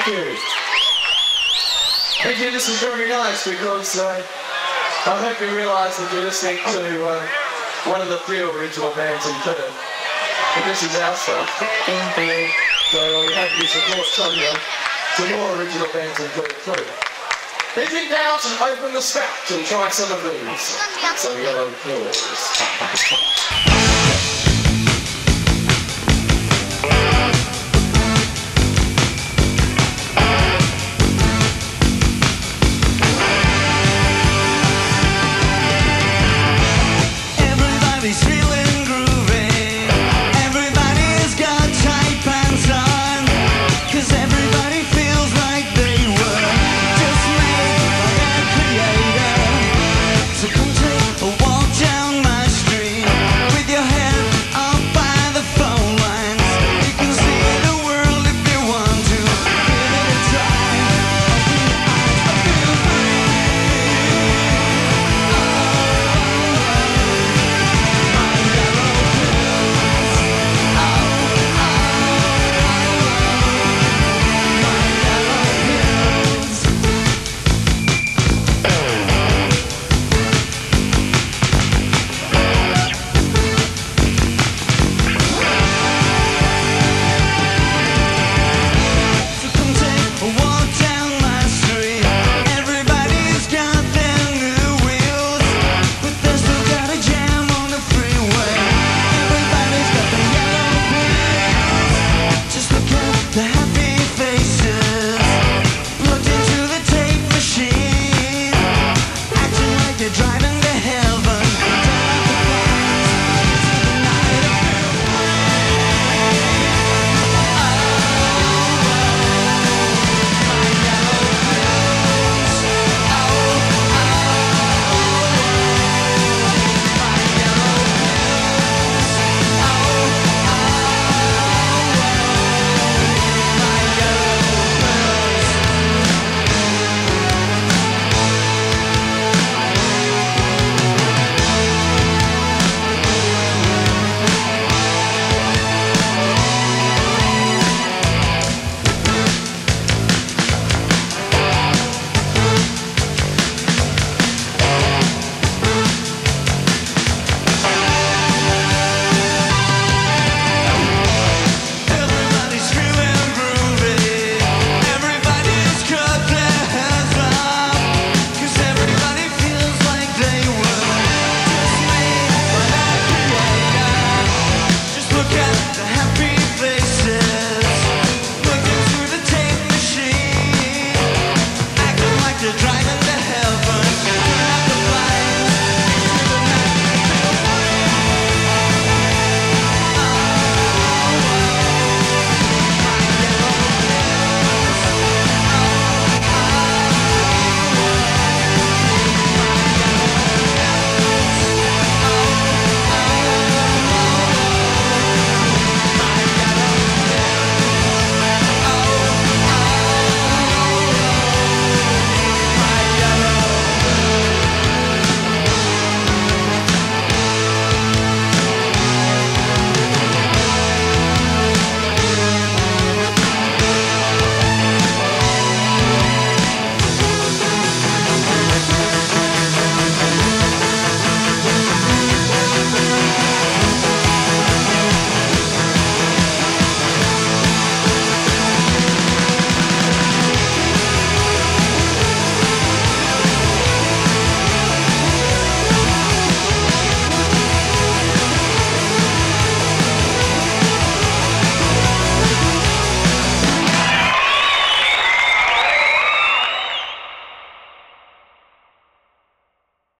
Thank you. Thank you, this is very nice because uh, I hope you realise that you're listening to uh, one of the three original bands in Perth. But this is our stuff. So we hope you support some, uh, some more original bands in Perth too. If in doubt, open the spout and try some of these. Some yellow pills. to have